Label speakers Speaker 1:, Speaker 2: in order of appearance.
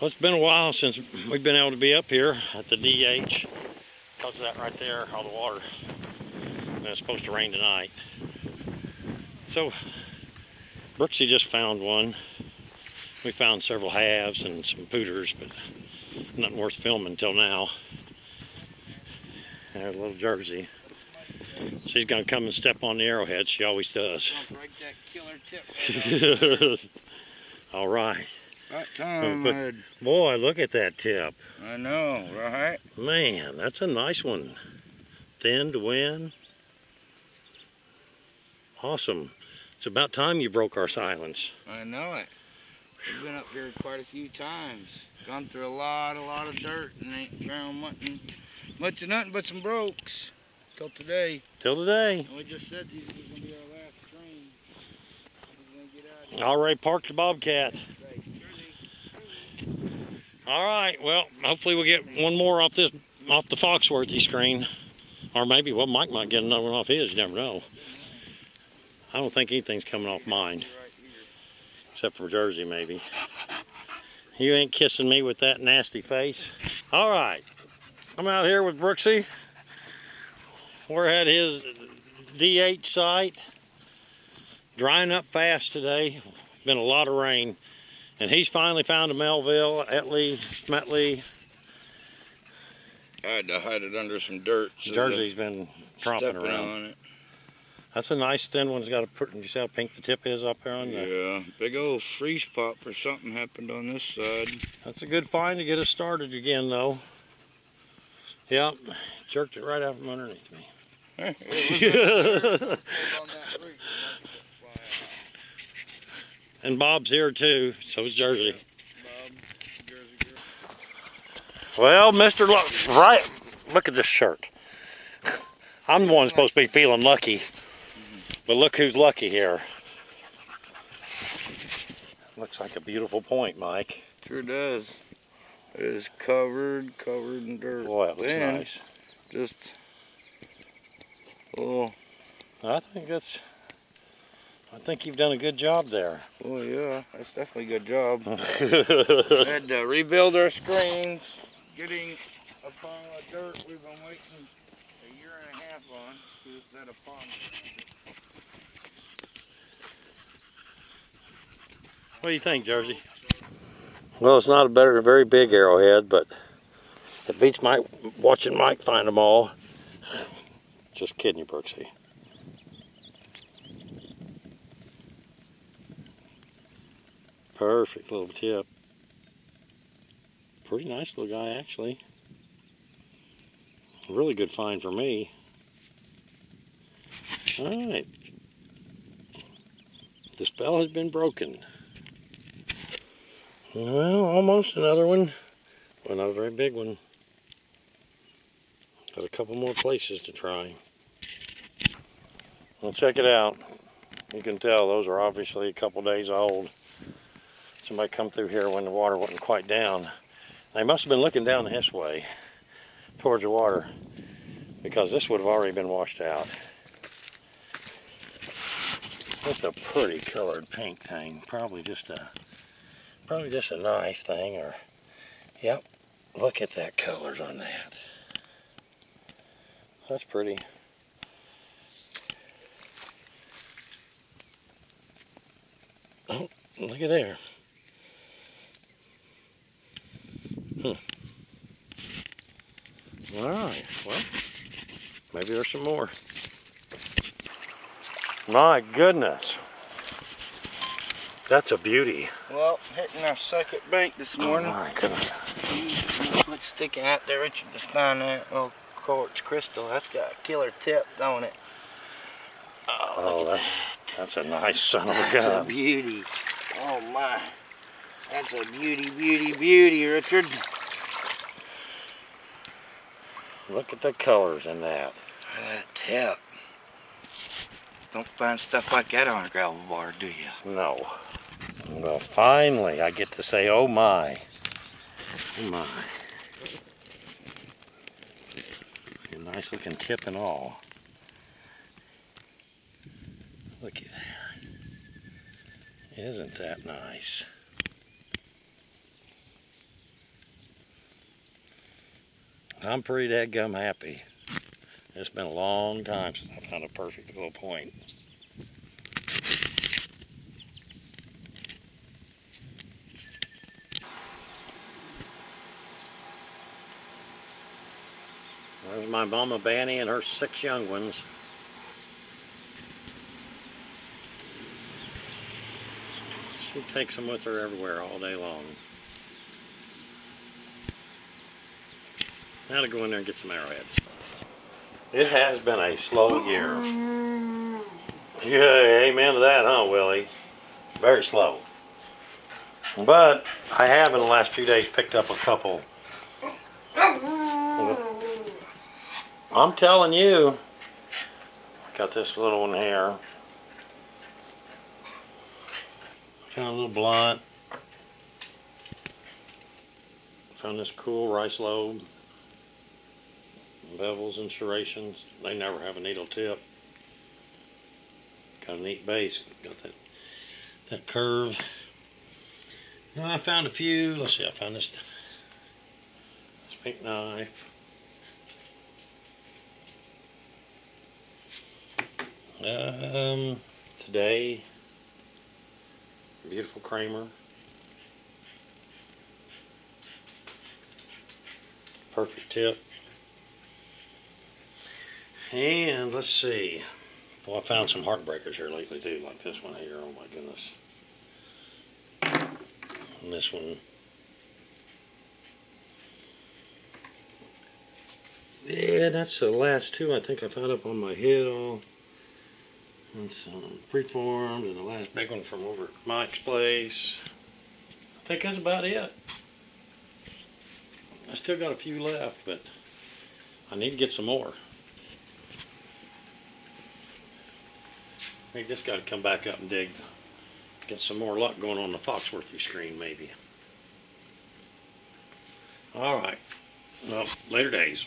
Speaker 1: Well, it's been a while since we've been able to be up here at the DH. Because of that right there, all the water. And it's supposed to rain tonight. So, Brooksy just found one. We found several halves and some pooters, but nothing worth filming until now. There's a little Jersey. She's gonna come and step on the arrowhead. She always does.
Speaker 2: break that killer tip. right
Speaker 1: All right.
Speaker 2: Right time,
Speaker 1: But-
Speaker 2: Ed.
Speaker 1: Boy, look at that tip.
Speaker 2: I know, right?
Speaker 1: Man, that's a nice one. Thin to win. Awesome. It's about time you broke our silence.
Speaker 2: I know it. We've been up here quite a few times. Gone through a lot, a lot of dirt and ain't found much, much of nothing but some brokes. Till today.
Speaker 1: Till today.
Speaker 2: And we just said these were gonna be our last stream. We're gonna get out of
Speaker 1: Already parked the Bobcat. All right. Well, hopefully we'll get one more off this off the Foxworthy screen. Or maybe, well, Mike might get another one off his. You never know. I don't think anything's coming off mine. Except for Jersey, maybe. You ain't kissing me with that nasty face. All right. I'm out here with Brooksy. We're at his DH site. Drying up fast today. Been a lot of rain. And he's finally found a Melville, Etley, Smetley.
Speaker 2: I had to hide it under some dirt. so
Speaker 1: Jersey's been
Speaker 2: that
Speaker 1: tromping around.
Speaker 2: on it.
Speaker 1: That's a nice thin one. It's got a pretty, you see how pink the tip is up there on the,
Speaker 2: Yeah, big old freeze pop or something happened on this side.
Speaker 1: That's a good find to get us started again, though. Yep, jerked it right out from underneath me. and Bob's here too, so is Jersey. Well, Mister, look, right, look at this shirt. I'm the one supposed to be feeling lucky, but look who's lucky here. Looks like a beautiful point, Mike.
Speaker 2: Sure does. It is covered, covered in dirt.
Speaker 1: Boy, that looks
Speaker 2: Then,
Speaker 1: nice.
Speaker 2: Just oh,
Speaker 1: I think that's. I think you've done a good job there.
Speaker 2: oh yeah, that's definitely a good job.
Speaker 1: yeah,
Speaker 2: had to rebuild our screens, getting a pile of dirt we've been waiting a year and a half on to set a pond.
Speaker 1: what do you think, Jersey? Well, it's not a better, very big arrowhead, but it beats Mike watching Mike find them all. Just kidding you, Brooksy. Perfect little tip. Pretty nice little guy, actually. Really good find for me. All right. The spell has been broken. Well, almost another one. Well, not a very big one. Got a couple more places to try. Well, check it out. You can tell those are obviously a couple days old. Somebody come through here when the water wasn't quite down. They must have been looking down this way towards the water because this would have already been washed out. That's a pretty colored pink thing. Probably just a probably just a knife thing or yep. Look at that colors on that. That's pretty. Oh, look at there. Hmm. All right. Well, maybe there's some more. My goodness. That's a beauty.
Speaker 2: Well, hitting our second bank this morning.
Speaker 1: Oh
Speaker 2: morning.
Speaker 1: my goodness.
Speaker 2: What's sticking out there? Richard just found that little quartz crystal. That's got a killer tip on it.
Speaker 1: Oh, that's, that's a nice son of a
Speaker 2: That's a beauty. Oh my. That's a beauty, beauty, beauty, Richard.
Speaker 1: Look at the colors in that.
Speaker 2: That tip. Don't find stuff like that on a gravel bar, do you?
Speaker 1: No. Well, finally, I get to say, oh my. Oh my. A nice looking tip and all. Looky there. Isn't that nice? I'm pretty dadgum happy. It's been a long time since I found a perfect little point. There's my mama Banny and her six young ones. She takes them with her everywhere all day long. Now to go in there and get some arrowheads. It has been a slow year. Yeah, amen to that, huh, Willie? Very slow. But I have in the last few days picked up a couple. I'm telling you, got this little one here. Kind of a little blunt. Found this cool rice lobe bevels and serrations. They never have a needle tip. Got a neat base. Got that that curve. Now I found a few. Let's see. I found this this pink knife. Um, today, beautiful Kramer. Perfect tip. And let's see. Well, I found some heartbreakers here lately too, like this one here. Oh my goodness. And this one. Yeah, that's the last two I think I found up on my hill. And some preformed, and the last big one from over at Mike's place. I think that's about it. I still got a few left, but I need to get some more. I just got to come back up and dig, get some more luck going on the Foxworthy screen, maybe. All right. Well, later days.